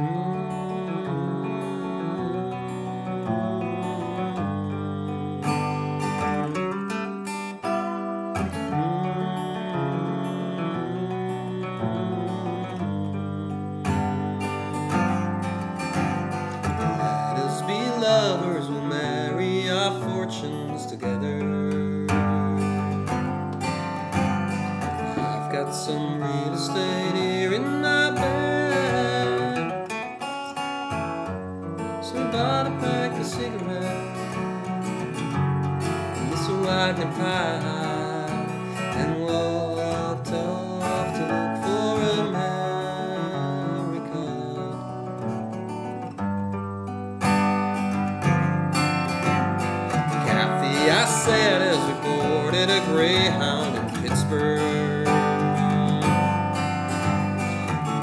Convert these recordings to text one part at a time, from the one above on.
Mm. Off to look for America. Kathy, I said as we boarded a Greyhound in Pittsburgh.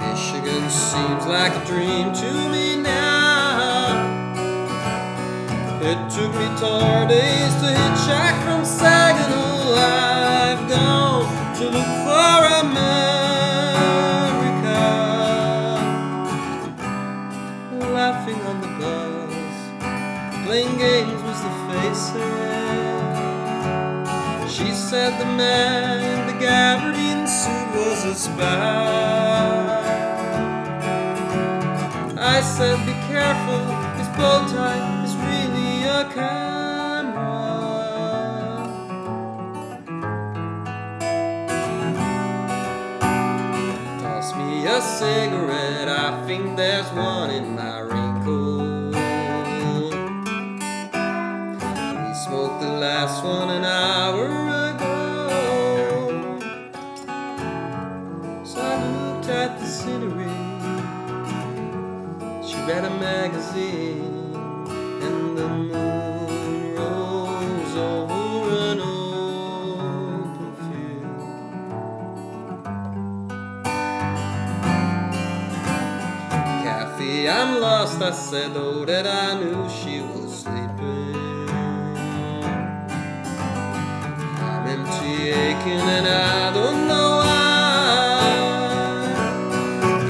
Michigan seems like a dream to me now. It took me days to hitchhike from Saginaw. I've gone to look for America. Laughing on the bus, playing games was the faces. She said the man in the gabardine suit was a spy. I said, be careful, his bow tie camera. Toss me a cigarette, I think there's one in my raincoat. We smoked the last one an hour ago. So I looked at the scenery. She read a magazine, I'm lost, I said, though that I knew she was sleeping. I'm empty, aching, and I don't know why.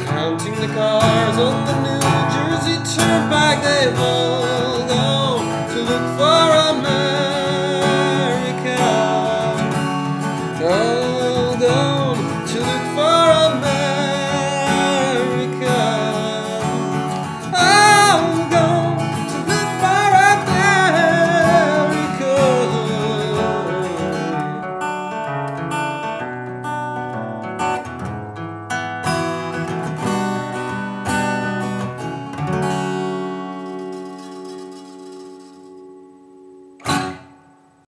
Counting the cars on the New Jersey Turnpike, they've all